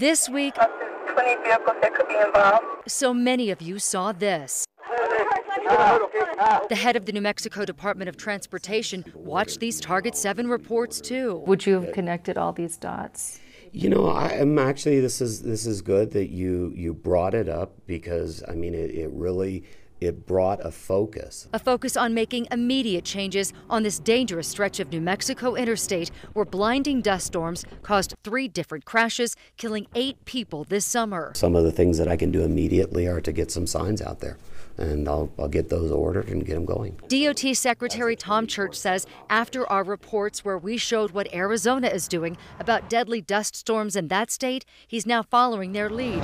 This week, Up to 20 vehicles that could be involved. so many of you saw this. The head of the New Mexico Department of Transportation watched these Target 7 reports too. Would you have connected all these dots? You know, I am actually this is this is good that you you brought it up because I mean it, it really it brought a focus. A focus on making immediate changes on this dangerous stretch of New Mexico interstate where blinding dust storms caused three different crashes, killing eight people this summer. Some of the things that I can do immediately are to get some signs out there, and I'll I'll get those ordered and get them going. DOT Secretary Tom Church says after our reports where we showed what Arizona is doing about deadly dust storms in that state, he's now following their lead.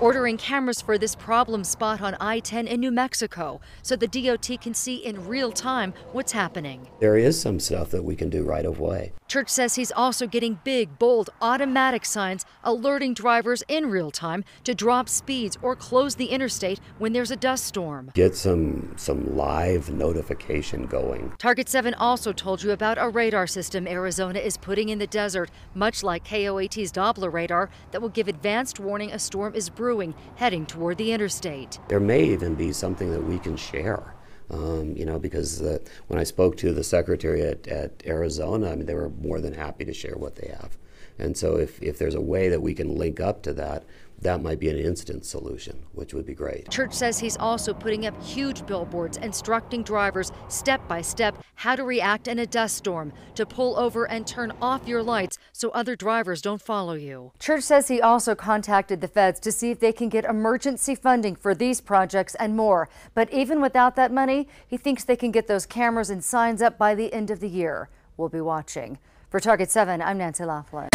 Ordering cameras for this problem spot on I 10 in New Mexico so the DOT can see in real time what's happening. There is some stuff that we can do right away. Church says he's also getting big, bold, automatic signs alerting drivers in real time to drop speeds or close the interstate when there's a dust storm. Get some some live notification going. Target 7 also told you about a radar system Arizona is putting in the desert, much like KOAT's Doppler radar, that will give advanced warning a storm is brewing heading toward the interstate. There may even be something that we can share. Um, you know, because uh, when I spoke to the secretary at, at Arizona, I mean, they were more than happy to share what they have. And so, if, if there's a way that we can link up to that, that might be an instant solution, which would be great. Church says he's also putting up huge billboards instructing drivers step by step how to react in a dust storm, to pull over and turn off your lights so other drivers don't follow you. Church says he also contacted the feds to see if they can get emergency funding for these projects and more. But even without that money, he thinks they can get those cameras and signs up by the end of the year. We'll be watching. For Target 7, I'm Nancy Laflin.